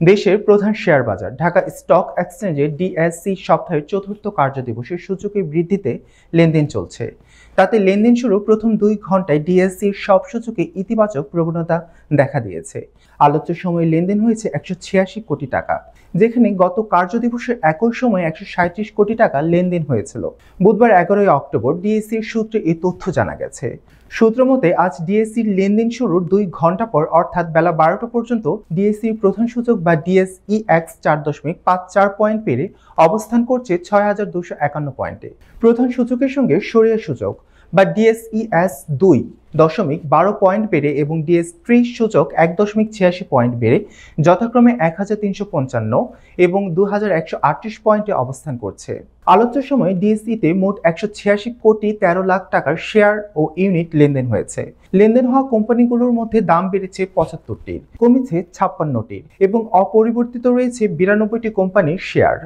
দেশের প্রধান শেয়ার বাজার, ঢাকা স্টক এক্সচেঞ্জে ডিএসসি সপ্তাহের চতুর্থ কার্যদিবসে সূচকের বৃদ্ধিতে লেনদেন চলছে। তাতে লেনদেন শুরু প্রথম দুই ঘন্টায় ডিএসসির সব সূচকে ইতিবাচক প্রবণতা দেখা দিয়েছে। আলোচ্য সময়ে লেনদেন হয়েছে একশো ছিয়াশি কোটি টাকা, যেখানে গত কার্যদিবসের একই সময়ে একশো কোটি টাকা লেনদেন হয়েছিল। বুধবার এগারোই অক্টোবর ডিএসসির সূত্রে এই তথ্য জানা গেছে। সূত্র মতে, আজ ডিএসসির লেনদেন শুরুর দুই ঘণ্টা পর, অর্থাৎ বেলা বারোটা পর্যন্ত, ডিএসসির প্রধান সূচক বা ডিএসই এক্স চার দশমিক পাঁচ চার পয়েন্ট পেরে অবস্থান করছে ছয় হাজার দুশো একান্ন পয়েন্টে প্রধান সূচকের সঙ্গে সরিয়া সূচক বা ডিএসইএস দুই দশমিক বারো পয়েন্ট বেড়ে এবং ডিএস ত্রিশ সূচক এক দশমিক ছিয়াশি পয়েন্ট বেড়ে যথাক্রমে এক হাজার তিনশো পঞ্চান্ন এবং দু হাজার একশো আটত্রিশ পয়েন্টে অবস্থান করছে। আলোচ্য সময় ডিএসইতে মোট একশো ছিয়াশি কোটি তেরো লাখ টাকার শেয়ার ও ইউনিট লেনদেন হয়েছে। লেনদেন হওয়া কোম্পানিগুলোর মধ্যে দাম বেড়েছে পঁচাত্তরটির, কমেছে ছাপ্পান্নটির এবং অপরিবর্তিত রয়েছে বিরানব্বইটি কোম্পানির শেয়ার।